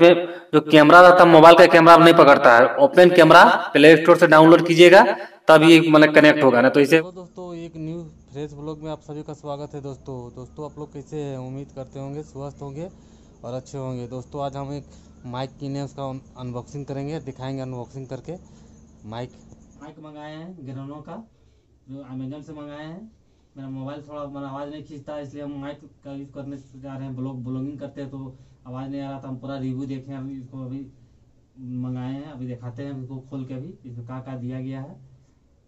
पे जो कैमरा रहता है मोबाइल का कैमरा नहीं पकड़ता है। ओपन कैमरा प्ले स्टोर से डाउनलोड कीजिएगा तब ये मतलब कनेक्ट होगा ना तो इसे दोस्तों एक न्यू फ्रेश ब्लॉग में आप सभी का स्वागत है दोस्तों। दोस्तों आप लोग कैसे हैं? उम्मीद करते होंगे स्वस्थ होंगे और अच्छे होंगे। दोस्तों आज हम एक माइक किने उसका अनबॉक्सिंग करेंगे दिखाएँगे अनबॉक्सिंग करके। माइक माइक मंगाए हैं गिरनों का जो अमेजन से मंगाए हैं। मेरा मोबाइल थोड़ा मेरा आवाज़ नहीं खींचता है इसलिए हम माइक का यूज़ करने जा रहे हैं ब्लॉग ब्लॉगिंग करते हैं तो आवाज़ नहीं आ रहा था, हम पूरा रिव्यू देखे अभी इसको अभी मंगाए हैं, अभी दिखाते हैं, इसको खोल के अभी, इसमें क्या क्या दिया गया है,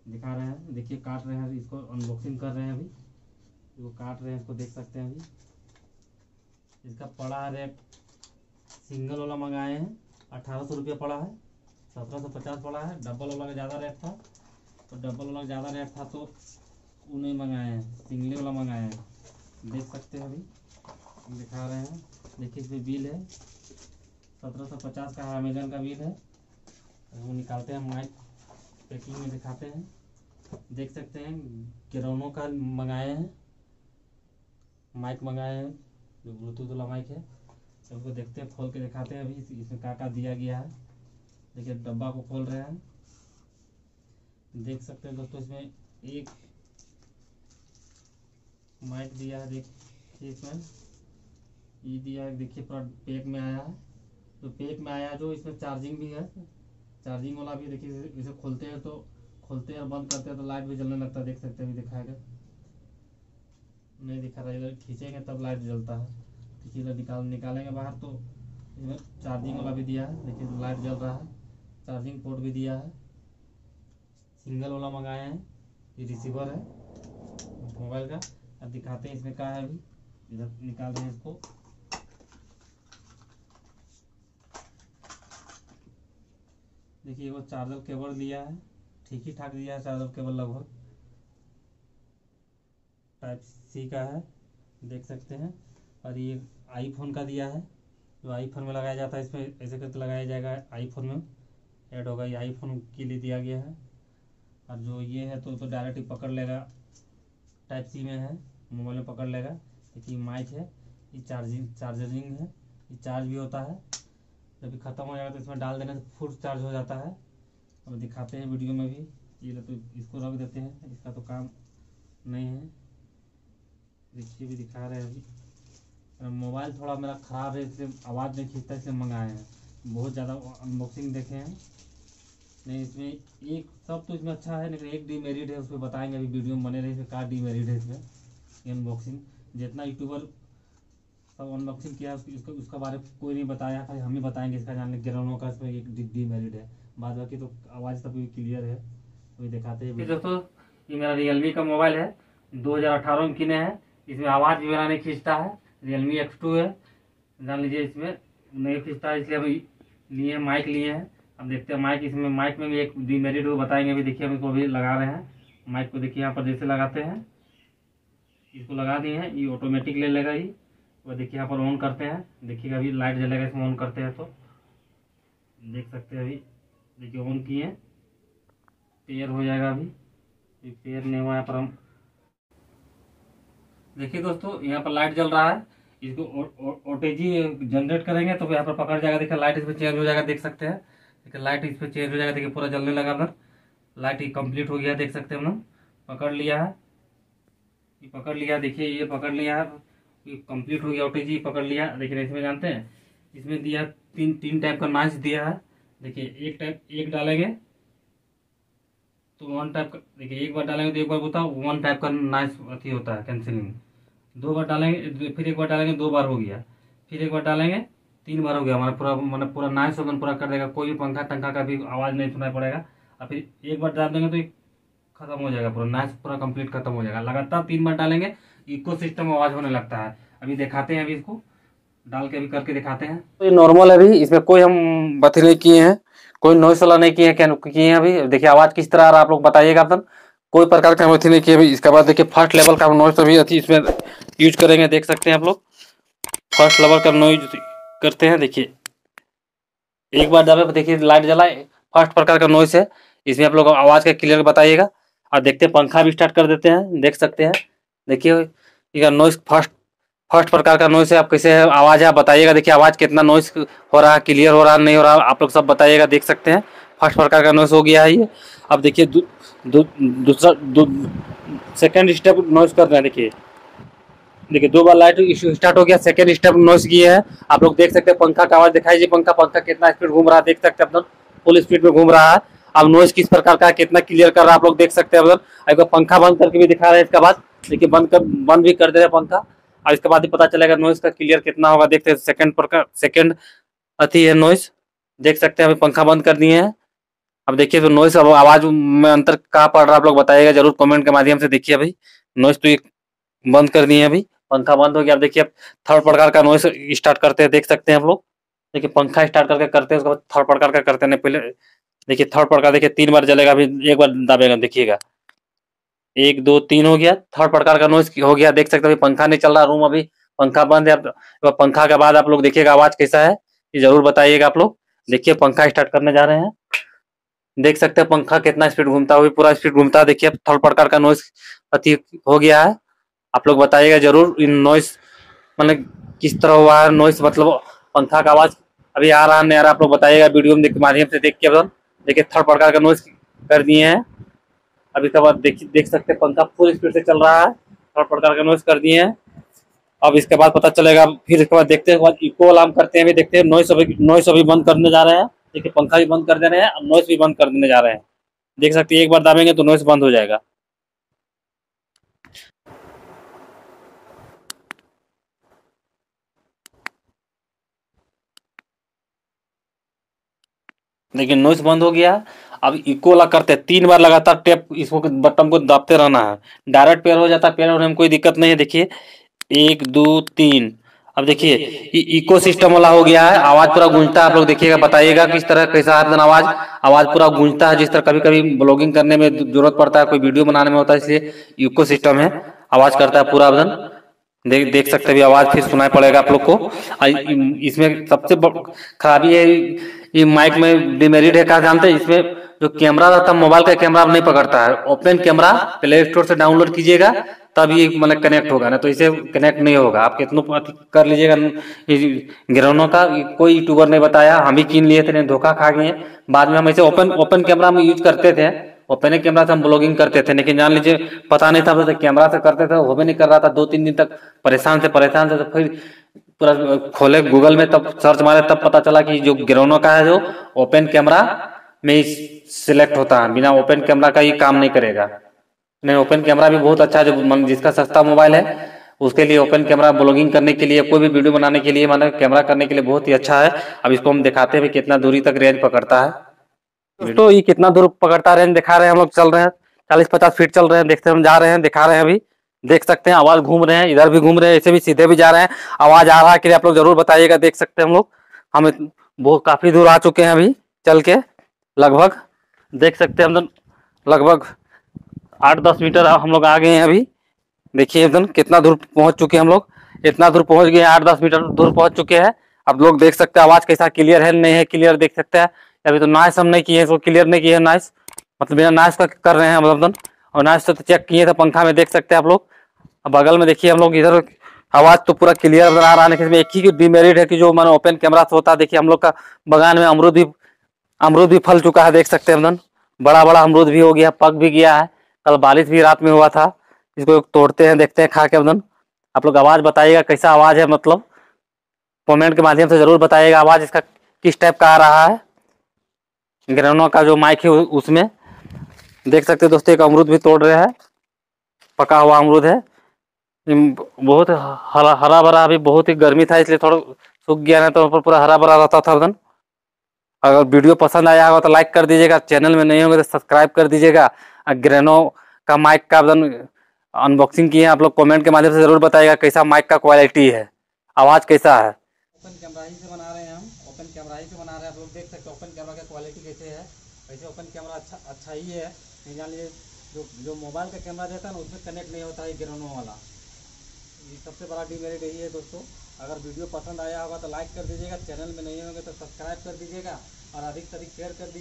दिखा रहे हैं, देखिए काट रहे हैं, अभी इसको अनबॉक्सिंग कर रहे हैं अभी, इसको काट रहे हैं, इसको देख सकते हैं अभी, इसका पड़ा रेट सिंगल वाला मंगाए हैं, अठारह सौ रुपया पड़ा है, सत्रह सौ पचास पड़ा है डबल वाला का ज़्यादा रेट था तो डबल वाला का ज़्यादा रेट था तो वो नहीं मंगाए हैं सिंगले वाला मंगाए हैं, देख सकते हैं अभी। दिखा रहे हैं। देखिए, इसमें बिल है। सत्रह सौ पचास का है अमेजन का बिल है। वो निकालते हैं माइक पैकिंग में दिखाते हैं। देख सकते हैं गिरौनों का मंगाए हैं। माइक मंगाए हैं, जो ब्लूटूथ वाला माइक है। सबको देखते हैं, खोल के दिखाते हैं अभी। इसमें क्या क्या दिया गया है। देखिए, डब्बा को खोल रहे हैं देख सकते हैं दोस्तों, इसमें एक माइक दिया है। देखिए इसमें ये दिया है, देखिए पूरा पैक में आया है। तो पैक में आया जो, इसमें चार्जिंग भी है। चार्जिंग वाला भी देखिए, इसे खोलते हैं तो खोलते हैं बंद करते हैं तो लाइट भी जलने लगता है, देख सकते हैं दिखाएगा नहीं दिखा रहा इधर खींचेंगे तब लाइट जलता है। देखिए इधर निकाल, निकालेंगे बाहर तो इसमें चार्जिंग वाला भी दिया है। देखिए लाइट जल रहा है। चार्जिंग पोर्ट भी दिया है। सिंगल वाला मंगाए हैं। ये रिसीवर है। मोबाइल का। अब दिखाते हैं इसमें क्या है अभी। इधर निकाल रहे हैं इसको। देखिए, वो चार्जर केबल दिया है। ठीक ही ठाक दिया है चार्जर केबल लगभग। टाइप सी का है, देख सकते हैं। और ये आईफोन का दिया है। जो आईफोन में लगाया जाता है, इसमें ऐसे करके लगाया जाएगा आईफोन में। ऐड होगा, ये आईफोन के लिए दिया गया है। और जो ये है तो तो डायरेक्ट ही पकड़ लेगा। टाइप सी में है मोबाइल में पकड़ लेगा। देखिए माइक है, ये चार्जिंग चार्जरिंग है। ये चार्ज भी होता है। जब ख़त्म हो जाएगा तो इसमें डाल देने से फुल चार्ज हो जाता है। अब दिखाते हैं वीडियो में भी। ये तो इसको रख देते हैं। इसका तो काम नहीं है। देखिए भी दिखा रहे हैं अभी। मोबाइल थोड़ा मेरा ख़राब है, इसलिए आवाज़ नहीं खींचता, इसलिए मंगाए हैं। बहुत ज़्यादा अनबॉक्सिंग देखे हैं। नहीं, इसमें एक, सब तो इसमें अच्छा है, लेकिन एक डीमेरिट है उसमें बताएँगे अभी वीडियो में बने रहे, इसमें क्या डीमेरिट है इसमें? अनबॉक्सिंग जितना यूट्यूबर सब अनबॉक्सिंग किया, उसकी, उसका उसका बारे में कोई नहीं बताया, खाली हम ही बताएँगे इसका जानने गिरौनों का इसमें एक डीमेरिट है। बाद बाकी तो आवाज़ सब क्लियर है। अभी दिखाते हैं। दोस्तों, ये मेरा रियलमी का मोबाइल है। 2018 में किने हैं। इसमें आवाज़ भी मेरा नहीं खींचता है। रियलमी एक्स टू है। जान लीजिए इसमें नहीं खींचता है इसलिए अभी लिए माइक लिए हैं। अब देखते हैं माइक इसमें माइक में भी एक डी डीमेरिट वो बताएँगे। अभी देखिए हम इसको अभी लगा रहे हैं। माइक को देखिए, यहाँ पर जैसे लगाते हैं। इसको लगा दिए हैं, ये ऑटोमेटिक ले लेगा ये। और देखिए, यहाँ पर ऑन करते हैं। देखिएगा, अभी लाइट जलेगा इसमें ऑन करते हैं तो। देख सकते हैं अभी। देखिए ऑन किए। पेयर हो जाएगा अभी। ये पेयर नहीं हुआ, यहाँ पर हम देखिए दोस्तों, यहाँ पर लाइट जल रहा है। इसको ओटेजी जनरेट करेंगे तो यहाँ पर पकड़ जाएगा। देखिए लाइट इसमें चेंज हो जाएगा, देख सकते हैं। देखिए लाइट इस पर चेंज हो जाएगा। देखिए, पूरा जलने लगा अंदर लाइट ही कंप्लीट हो गया, देख सकते हैं हम पकड़ लिया है। ये पकड़ लिया देखिए, ये पकड़ लिया है। ये कंप्लीट हो गया ओटीजी पकड़ लिया। देखिए, इसमें जानते हैं, इसमें दिया तीन तीन टाइप का नाइस दिया है। देखिए, एक टाइप एक डालेंगे तो वन टाइप का, देखिए, एक बार डालेंगे तो एक बार है वन टाइप का नाइस अथी होता है कैंसिलिंग दो बार डालेंगे, फिर एक बार डालेंगे, दो बार हो गया। फिर एक बार डालेंगे, तीन बार हो गया। हमारा पूरा मतलब पूरा नाइस ओपन पूरा कर देगा। कोई भी पंखा टंखा का भी आवाज़ नहीं सुनाई पड़ेगा। और फिर एक बार डाल देंगे तो खत्म हो जाएगा पूरा। नाइस पूरा कंप्लीट खत्म हो जाएगा। लगातार तीन बार डालेंगे इको सिस्टम आवाज़ होने लगता है। अभी दिखाते हैं अभी इसको। डाल के अभी करके दिखाते हैं। तो ये नॉर्मल है अभी। इसमें कोई हम बथी नहीं किए हैं, कोई नॉइस वाला नहीं किए हैं, क्या किए हैं अभी? देखिए, आवाज़ किस तरह आ रहा है आप लोग बताइएगा अपन। कोई प्रकार का हम अथी नहीं किए अभी। इसके बाद देखिए फ़र्स्ट लेवल का हम नॉइस अभी अथी इसमें यूज़ करेंगे, देख सकते हैं आप लोग। फ़र्स्ट लेवल का नॉइज़ करते हैं, देखिए। एक बार पर देखिए लाइट जलाए। फ़र्स्ट प्रकार का नॉइस है। इसमें आप लोग आवाज़ का क्लियर बताइएगा। और देखते हैं, पंखा भी स्टार्ट कर देते हैं। देख सकते हैं। देखिए नॉइस फ़र्स्ट फ़र्स्ट प्रकार का नॉइस है। आप कैसे है? आवाज़ है, आप बताइएगा। देखिए, आवाज़ कितना नॉइस हो रहा है क्लियर हो रहा है, नहीं हो रहा आप लोग सब बताइएगा, देख सकते हैं। फ़र्स्ट प्रकार का नॉइस हो गया है ये। अब देखिए दूसरा सेकेंड स्टेप नॉइस कर रहे हैं। देखिए देखिए, दो बार लाइट स्टार्ट हो गया सेकेंड स्टेप नॉइस किए हैं। आप लोग देख सकते हैं, पंखा का आवाज़ दिखाई पंखा पंखा कितना स्पीड घूम रहा है, देख सकते हैं। अपना फुल स्पीड में घूम रहा है। अब नॉइस किस प्रकार का कितना क्लियर कर रहा है आप लोग देख सकते हैं अगर पंखा बंद करके भी दिखा रहे हैं इसके बाद। देखिए, बंद कर, बंद भी कर दे रहे पंखा। और इसके बाद ही पता चलेगा नॉइस का क्लियर कितना होगा। देखते हैं सेकंड प्रकार सेकंड अति है नॉइस देख सकते हैं, अभी पंखा बंद कर दिए हैं। अब देखिए तो नॉइस अब आवाज़ में अंतर कहाँ पड़ रहा है आप लोग बताइएगा ज़रूर कमेंट के माध्यम से। देखिए अभी नॉइस तो बंद कर दिए अभी। पंखा बंद हो गया। अब देखिए थर्ड प्रकार का नॉइस स्टार्ट करते हैं, देख सकते हैं हम लोग। देखिए, पंखा स्टार्ट करके करते हैं, उसके बाद थर्ड प्रकार का करते हैं। पहले देखिए थर्ड प्रकार देखिए, तीन बार जलेगा, अभी एक बार दाबेगा, देखिएगा। एक, दो, तीन हो गया। थर्ड प्रकार का नॉइस हो गया। देख सकते हैं पंखा नहीं चल रहा रूम अभी। पंखा बंद है। पंखा के बाद आप लोग देखिएगा, आवाज़ कैसा है, ये ज़रूर बताइएगा आप लोग। देखिए, पंखा स्टार्ट करने जा रहे हैं। देख सकते हैं, पंखा कितना स्पीड घूमता है पूरा स्पीड घूमता है। देखिए थर्ड प्रकार का नॉइस अति हो गया है। आप लोग बताइएगा ज़रूर, इन नॉइस मतलब किस तरह हुआ है। नॉइस मतलब पंखा का आवाज़ अभी आ रहा नहीं आ रहा, आप लोग बताइएगा वीडियो में माध्यम से देख के देखिए थर्ड प्रकार का नॉइस कर दिए हैं। अभी इसके बाद देख देख सकते हैं, पंखा फुल स्पीड से चल रहा है। थर्ड प्रकार का नॉइस कर दिए हैं। अब इसके बाद पता चलेगा, फिर इसके बाद देखते हैं इको अलार्म करते हैं अभी, देखते हैं नॉइस अभी नॉइस अभी बंद करने जा रहे हैं। देखिए पंखा भी बंद कर दे रहे हैं और नॉइस भी बंद कर देने जा रहे हैं। देख सकते हैं, एक बार दाबेंगे तो नॉइस बंद हो जाएगा। लेकिन नॉइस बंद हो गया। अब इको वाला करते हैं तीन बार लगातार टेप इसको बटन को दाबते रहना है। डायरेक्ट पेयर हो जाता है पेयर होने में कोई दिक्कत नहीं है, देखिए। एक, दो, तीन। अब देखिए इको सिस्टम वाला हो गया है, आवाज़ पूरा गूंजता है, आप लोग देखिएगा, बताइएगा किस तरह, कैसा है आवाज़। आवाज़ पूरा गूंजता है, जिस तरह कभी कभी ब्लॉगिंग करने में ज़रूरत पड़ता है, कोई वीडियो बनाने में होता है, इसलिए इको सिस्टम है, आवाज़ करता है पूरा बदन देख देख सकते हैं आवाज़ फिर सुनाई पड़ेगा आप लोग को। इसमें सबसे खराबी है ये माइक में डिमेरिट है कहा जानते हैं? इसमें जो कैमरा रहता है मोबाइल का कैमरा नहीं पकड़ता है। ओपन कैमरा प्ले स्टोर से डाउनलोड कीजिएगा तब ये मतलब कनेक्ट होगा ना तो इसे कनेक्ट नहीं होगा। आप कितनों कर लीजिएगा गिरौनों का। कोई यूट्यूबर ने बताया, हम ही कीन लिए थे धोखा खा गए बाद में हम ऐसे ओपन ओपन कैमरा में यूज़ करते थे। ओपन कैमरा से हम ब्लॉगिंग करते थे, लेकिन जान लीजिए, पता नहीं था तो कैमरा से करते थे, वो भी नहीं कर रहा था। दो तीन दिन तक परेशान से परेशान से तो फिर पूरा खोले गूगल में, तब सर्च मारे, तब पता चला कि जो गिरोनो का है, जो ओपन कैमरा में ही सिलेक्ट होता है। बिना ओपन कैमरा का ये काम नहीं करेगा। नहीं ओपन कैमरा भी बहुत अच्छा जो जिसका सस्ता मोबाइल है, उसके लिए ओपन कैमरा ब्लॉगिंग करने के लिए, कोई भी वीडियो बनाने के लिए मतलब कैमरा करने के लिए बहुत ही अच्छा है। अब इसको हम दिखाते हैं कितना दूरी तक रेंज पकड़ता है। दोस्तों ये कितना दूर पकड़ता रेंज दिखा रहे हैं हम लोग, चल रहे हैं। चालीस पचास फीट चल रहे हैं, देखते हैं हम जा रहे हैं, दिखा रहे हैं अभी। देख सकते हैं, आवाज़ घूम रहे हैं, इधर भी घूम रहे हैं, ऐसे भी सीधे भी जा रहे हैं। आवाज़ आ रहा है कि आप लोग ज़रूर बताइएगा, देख सकते हैं हम लोग। हम बहुत काफ़ी दूर आ चुके हैं अभी, चल के, लगभग। देख सकते हैं हम लगभग आठ दस मीटर हम लोग आ गए हैं अभी। देखिए एकदम कितना दूर पहुँच चुके हैं हम लोग, इतना दूर पहुँच गए हैं आठ दस मीटर दूर पहुँच चुके हैं। अब लोग देख सकते हैं आवाज़ कैसा क्लियर है, नहीं है क्लियर, देख सकते हैं। अभी तो नाइस हम नहीं किए इसको क्लियर नहीं किए नाइस। मतलब बिना नाइस का कर रहे हैं मतलब और नाइस तो चेक किए थे पंखा में देख सकते हैं आप लोग। बगल में देखिए हम लोग, इधर आवाज़ तो पूरा क्लियर नज़र आ रहा है, लेकिन एक ही डिमेरिट है कि जो मैंने ओपन कैमरा से होता है देखिए हम लोग का बगान में अमरूद भी अमरूद भी फल चुका है, देख सकते हैं हम बड़ा बड़ा अमरूद भी हो गया, पक भी गया है। कल बारिश भी रात में हुआ था, इसको तोड़ते हैं, देखते हैं, खा के अमदन आप लोग आवाज़ बताइएगा, कैसा आवाज़ है मतलब। कमेंट के माध्यम से ज़रूर बताइएगा आवाज़, इसका किस टाइप का आ रहा है। ग्रेनो का जो माइक है उसमें। देख सकते हैं दोस्तों, एक अमरूद भी तोड़ रहे हैं। पका हुआ अमरूद है। बहुत हरा हरा भरा, अभी बहुत ही गर्मी था, इसलिए थोड़ा सूख गया ना तो पूरा हरा भरा रहता था उधर। अगर वीडियो पसंद आया होगा तो लाइक कर दीजिएगा, चैनल में नहीं होंगे तो सब्सक्राइब कर दीजिएगा। ग्रेनो का माइक का अनबॉक्सिंग किए हैं, आप लोग कमेंट के माध्यम से ज़रूर बताइएगा कैसा माइक का क्वालिटी है। आवाज़ कैसा है? ओपन कैमरा ही से बना रहे हैं हम। ओपन कैमरा ही से बना रहे हैं। आप लोग देख सकते हैं ओपन कैमरा का क्वालिटी कैसे है। वैसे ओपन कैमरा अच्छा अच्छा ही है। नहीं जान लीजिए जो जो मोबाइल का कैमरा रहता है ना, उसमें कनेक्ट नहीं होता है ग्रेनो वाला। ये सबसे बड़ा डिमेरिट यही है दोस्तों। अगर वीडियो पसंद आया होगा तो लाइक कर दीजिएगा चैनल में नहीं होंगे तो सब्सक्राइब कर दीजिएगा और अधिक से अधिक शेयर कर दीजिए।